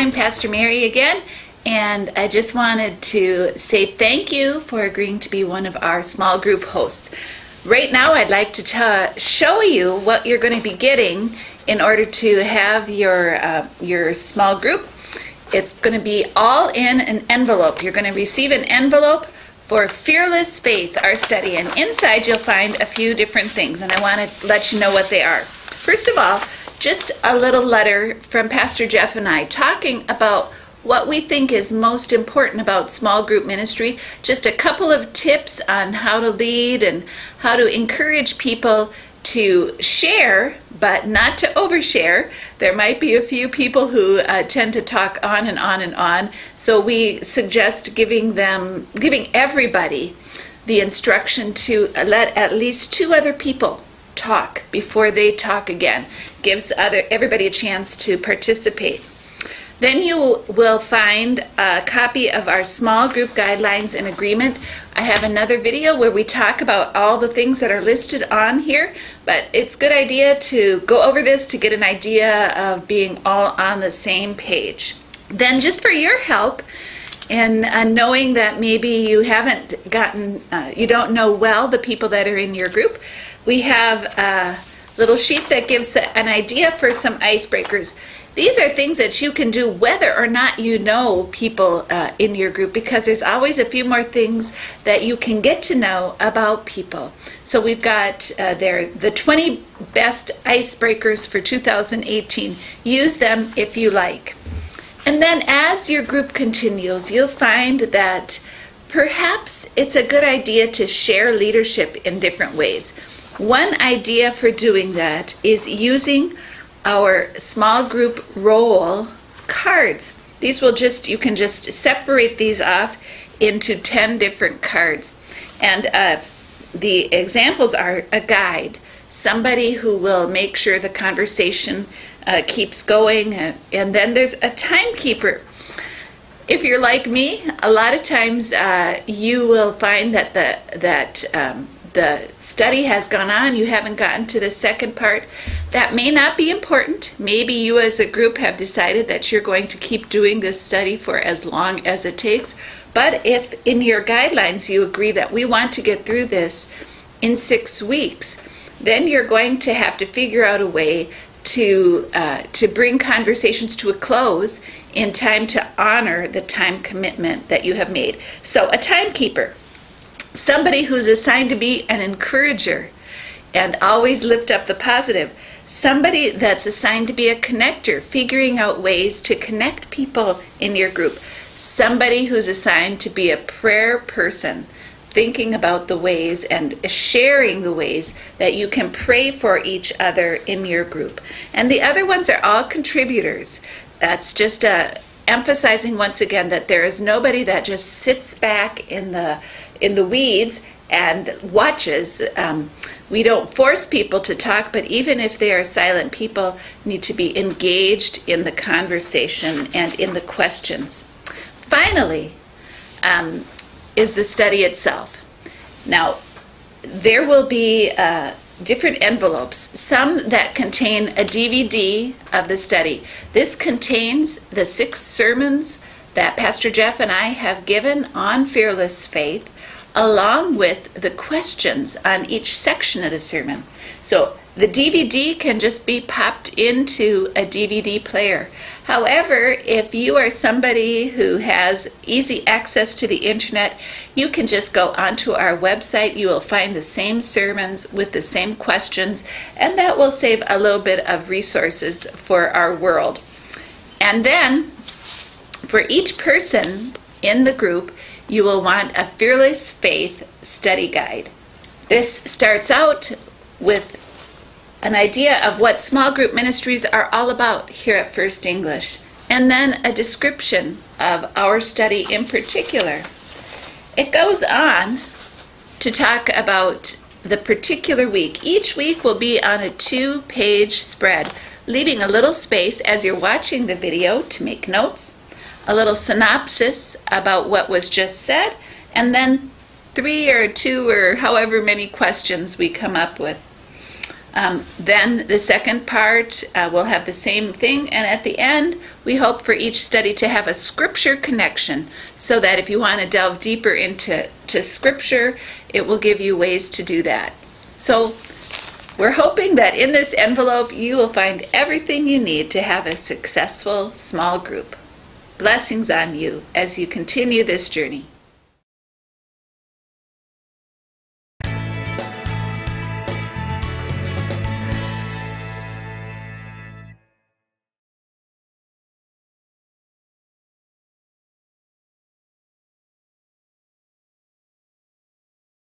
I'm Pastor Mary again, and I just wanted to say thank you for agreeing to be one of our small group hosts. Right now, I'd like to show you what you're going to be getting in order to have your uh, your small group. It's going to be all in an envelope. You're going to receive an envelope for Fearless Faith, our study, and inside you'll find a few different things, and I want to let you know what they are. First of all, just a little letter from Pastor Jeff and I talking about what we think is most important about small group ministry, just a couple of tips on how to lead and how to encourage people to share, but not to overshare. There might be a few people who uh, tend to talk on and on and on, so we suggest giving them, giving everybody the instruction to let at least two other people talk before they talk again. Gives other everybody a chance to participate. Then you will find a copy of our small group guidelines and agreement. I have another video where we talk about all the things that are listed on here, but it's good idea to go over this to get an idea of being all on the same page. Then just for your help, and uh, knowing that maybe you haven't gotten, uh, you don't know well the people that are in your group, we have a little sheet that gives an idea for some icebreakers. These are things that you can do whether or not you know people uh, in your group because there's always a few more things that you can get to know about people. So we've got uh, there the 20 best icebreakers for 2018. Use them if you like. And then as your group continues, you'll find that perhaps it's a good idea to share leadership in different ways. One idea for doing that is using our small group role cards. These will just, you can just separate these off into 10 different cards. And uh, the examples are a guide, somebody who will make sure the conversation uh, keeps going, uh, and then there's a timekeeper. If you're like me, a lot of times uh, you will find that the that um, the study has gone on, you haven't gotten to the second part. That may not be important. Maybe you as a group have decided that you're going to keep doing this study for as long as it takes. But if in your guidelines you agree that we want to get through this in six weeks, then you're going to have to figure out a way to uh, to bring conversations to a close in time to honor the time commitment that you have made. So a timekeeper somebody who's assigned to be an encourager and always lift up the positive. Somebody that's assigned to be a connector, figuring out ways to connect people in your group. Somebody who's assigned to be a prayer person, thinking about the ways and sharing the ways that you can pray for each other in your group. And the other ones are all contributors. That's just uh, emphasizing once again that there is nobody that just sits back in the in the weeds and watches. Um, we don't force people to talk, but even if they are silent, people need to be engaged in the conversation and in the questions. Finally, um, is the study itself. Now, there will be uh, different envelopes, some that contain a DVD of the study. This contains the six sermons that Pastor Jeff and I have given on fearless faith along with the questions on each section of the sermon. So the DVD can just be popped into a DVD player. However, if you are somebody who has easy access to the internet, you can just go onto our website. You will find the same sermons with the same questions, and that will save a little bit of resources for our world. And then, for each person in the group, you will want a Fearless Faith study guide. This starts out with an idea of what small group ministries are all about here at First English, and then a description of our study in particular. It goes on to talk about the particular week. Each week will be on a two page spread, leaving a little space as you're watching the video to make notes a little synopsis about what was just said, and then three or two or however many questions we come up with. Um, then the second part uh, will have the same thing, and at the end, we hope for each study to have a scripture connection so that if you want to delve deeper into to scripture, it will give you ways to do that. So, we're hoping that in this envelope you will find everything you need to have a successful small group. Blessings on you as you continue this journey.